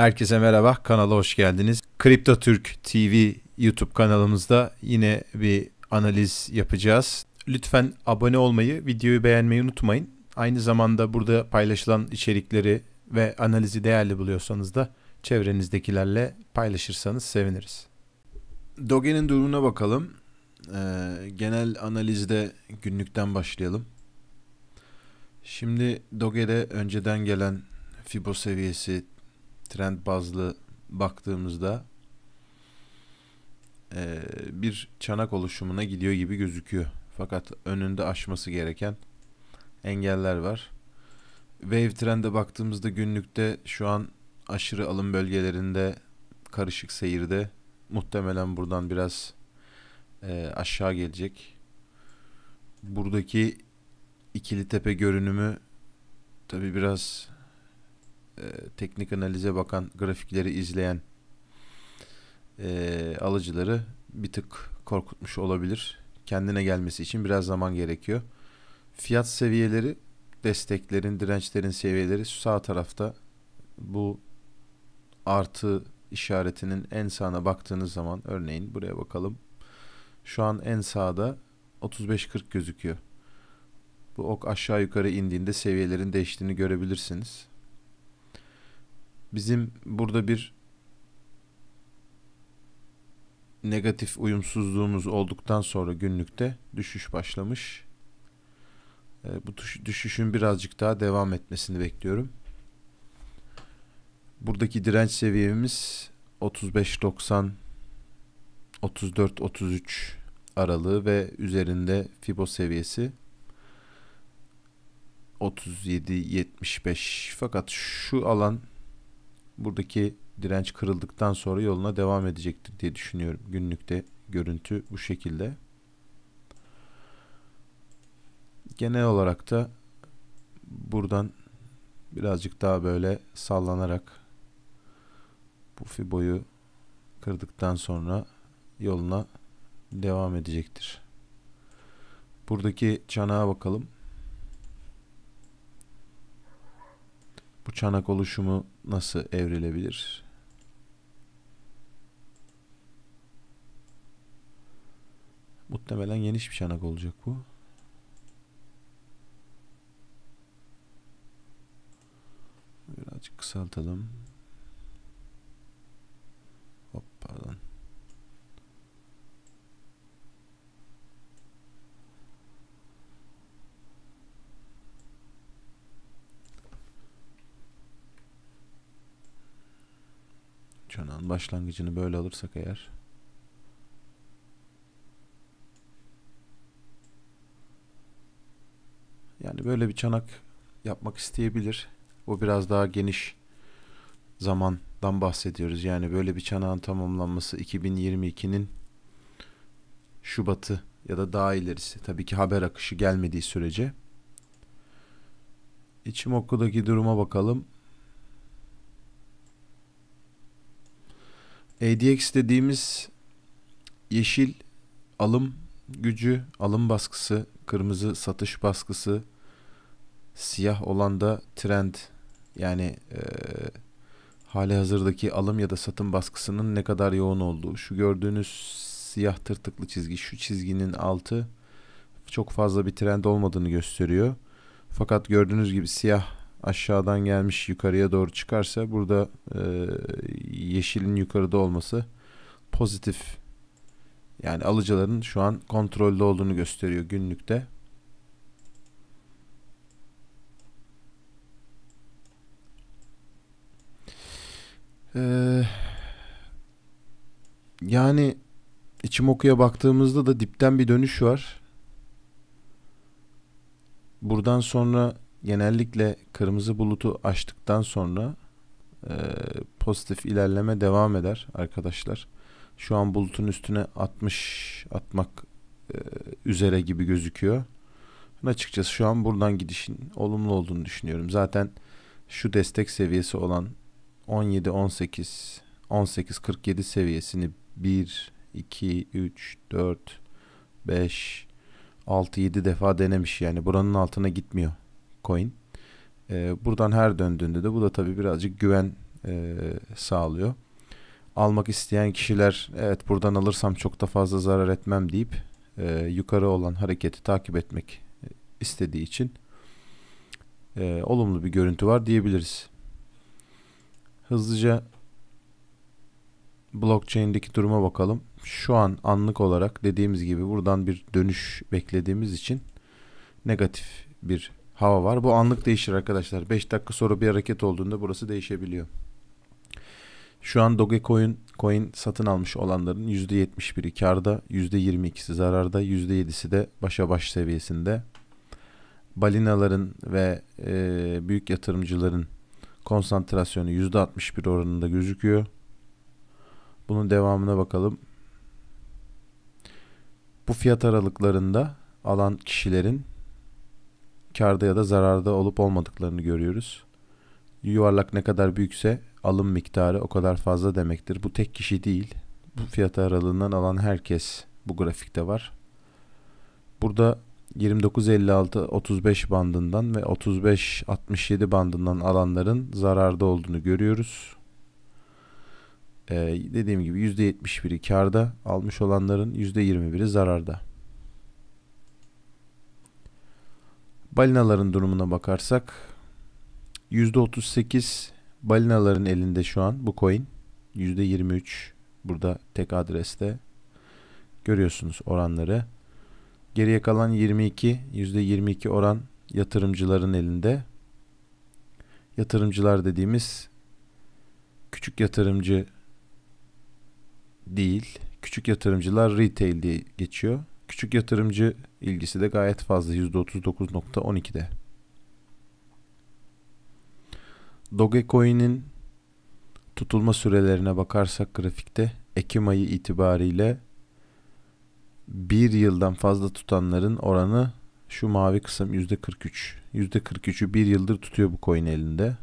Herkese merhaba, kanala hoş geldiniz. Kripto Türk TV YouTube kanalımızda yine bir analiz yapacağız. Lütfen abone olmayı, videoyu beğenmeyi unutmayın. Aynı zamanda burada paylaşılan içerikleri ve analizi değerli buluyorsanız da çevrenizdekilerle paylaşırsanız seviniriz. Doge'nin durumuna bakalım. Ee, genel analizde günlükten başlayalım. Şimdi Doge'de önceden gelen Fibo seviyesi trend bazlı baktığımızda e, bir çanak oluşumuna gidiyor gibi gözüküyor. Fakat önünde aşması gereken engeller var. Wave trend'e baktığımızda günlükte şu an aşırı alım bölgelerinde karışık seyirde muhtemelen buradan biraz e, aşağı gelecek. Buradaki ikili tepe görünümü tabi biraz e, teknik analize bakan grafikleri izleyen e, alıcıları bir tık korkutmuş olabilir. Kendine gelmesi için biraz zaman gerekiyor. Fiyat seviyeleri, desteklerin, dirençlerin seviyeleri sağ tarafta bu artı işaretinin en sağına baktığınız zaman örneğin buraya bakalım. Şu an en sağda 35-40 gözüküyor. Bu ok aşağı yukarı indiğinde seviyelerin değiştiğini görebilirsiniz. Bizim burada bir negatif uyumsuzluğumuz olduktan sonra günlükte düşüş başlamış. E, bu düşüşün birazcık daha devam etmesini bekliyorum. Buradaki direnç seviyemiz 35-90 34-33 aralığı ve üzerinde Fibo seviyesi 37-75 fakat şu alan buradaki direnç kırıldıktan sonra yoluna devam edecektir diye düşünüyorum. Günlükte görüntü bu şekilde. Genel olarak da buradan birazcık daha böyle sallanarak bu fiboyu kırdıktan sonra yoluna devam edecektir. Buradaki çanağa bakalım. Bu çanak oluşumu nasıl evrilebilir? Muhtemelen geniş bir çanak olacak bu. Birazcık kısaltalım. Çanağın başlangıcını böyle alırsak eğer yani böyle bir çanak yapmak isteyebilir. O biraz daha geniş zamandan bahsediyoruz. Yani böyle bir çanağın tamamlanması 2022'nin Şubat'ı ya da daha ilerisi. Tabii ki haber akışı gelmediği sürece. İçimokku'daki duruma bakalım. ADX dediğimiz yeşil alım gücü, alım baskısı, kırmızı satış baskısı, siyah olan da trend yani e, hali hazırdaki alım ya da satım baskısının ne kadar yoğun olduğu. Şu gördüğünüz siyah tırtıklı çizgi, şu çizginin altı çok fazla bir trend olmadığını gösteriyor. Fakat gördüğünüz gibi siyah aşağıdan gelmiş yukarıya doğru çıkarsa burada e, yeşilin yukarıda olması pozitif yani alıcıların şu an kontrolde olduğunu gösteriyor günlükte. Ee, yani okuya baktığımızda da dipten bir dönüş var. Buradan sonra genellikle kırmızı bulutu açtıktan sonra e, pozitif ilerleme devam eder arkadaşlar. Şu an bulutun üstüne 60 atmak e, üzere gibi gözüküyor. Açıkçası şu an buradan gidişin olumlu olduğunu düşünüyorum. Zaten şu destek seviyesi olan 17 18 18 47 seviyesini 1 2 3 4 5 6 7 defa denemiş yani buranın altına gitmiyor coin. E, buradan her döndüğünde de bu da tabii birazcık güven e, sağlıyor. Almak isteyen kişiler evet buradan alırsam çok da fazla zarar etmem deyip e, yukarı olan hareketi takip etmek istediği için e, olumlu bir görüntü var diyebiliriz. Hızlıca blockchain'deki duruma bakalım. Şu an anlık olarak dediğimiz gibi buradan bir dönüş beklediğimiz için negatif bir hava var. Bu anlık değişir arkadaşlar. 5 dakika sonra bir hareket olduğunda burası değişebiliyor. Şu an Dogecoin coin satın almış olanların %71'i karda, %22'si zararda, %7'si de başa baş seviyesinde. Balinaların ve e, büyük yatırımcıların konsantrasyonu %61 oranında gözüküyor. Bunun devamına bakalım. Bu fiyat aralıklarında alan kişilerin karda ya da zararda olup olmadıklarını görüyoruz. Yuvarlak ne kadar büyükse alım miktarı o kadar fazla demektir. Bu tek kişi değil. Bu fiyat aralığından alan herkes bu grafikte var. Burada 29.56-35 bandından ve 35-67 bandından alanların zararda olduğunu görüyoruz. Ee, dediğim gibi %71'i karda almış olanların %21'i zararda. Balinaların durumuna bakarsak %38 balinaların elinde şu an bu coin. %23 burada tek adreste. Görüyorsunuz oranları. Geriye kalan 22, %22 oran yatırımcıların elinde. Yatırımcılar dediğimiz küçük yatırımcı değil. Küçük yatırımcılar retail diye geçiyor. Küçük yatırımcı ilgisi de gayet fazla %39.12'de. Dogecoin'in tutulma sürelerine bakarsak grafikte Ekim ayı itibariyle bir yıldan fazla tutanların oranı şu mavi kısım %43. %43'ü bir yıldır tutuyor bu coin elinde.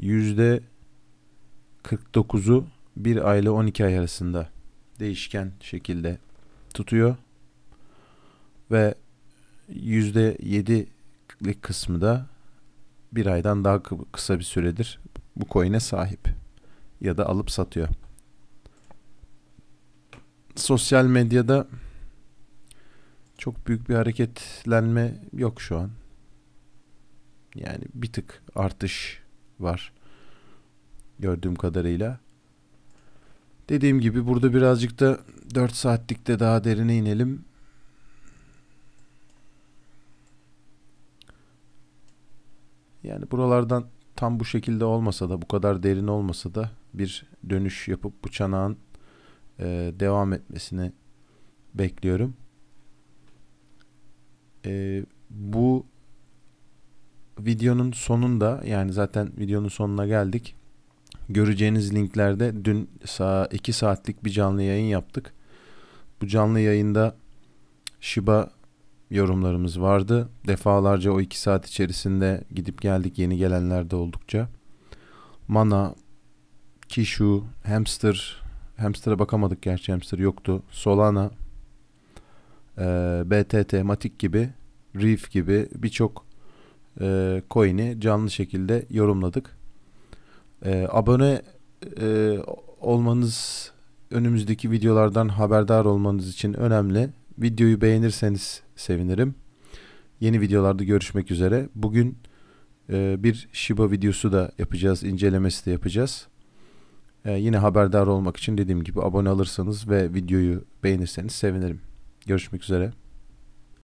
%49'u bir ay ile 12 ay arasında değişken şekilde tutuyor. Ve %7'lik kısmı da bir aydan daha kısa bir süredir bu coin'e sahip ya da alıp satıyor. Sosyal medyada çok büyük bir hareketlenme yok şu an. Yani bir tık artış var gördüğüm kadarıyla. Dediğim gibi burada birazcık da 4 saatlikte daha derine inelim. Yani buralardan tam bu şekilde olmasa da bu kadar derin olmasa da bir dönüş yapıp bu çanağın e, devam etmesini bekliyorum. E, bu videonun sonunda yani zaten videonun sonuna geldik. Göreceğiniz linklerde dün 2 saatlik bir canlı yayın yaptık. Bu canlı yayında Shiba yorumlarımız vardı. Defalarca o 2 saat içerisinde gidip geldik yeni gelenler de oldukça. Mana, Kishu, Hamster, Hamster'a bakamadık gerçi Hamster yoktu. Solana, e, BTT, Matic gibi, Reef gibi birçok e, coin'i canlı şekilde yorumladık. E, abone e, olmanız önümüzdeki videolardan haberdar olmanız için önemli. Videoyu beğenirseniz sevinirim. Yeni videolarda görüşmek üzere. Bugün e, bir Shiba videosu da yapacağız. incelemesi de yapacağız. E, yine haberdar olmak için dediğim gibi abone alırsanız ve videoyu beğenirseniz sevinirim. Görüşmek üzere.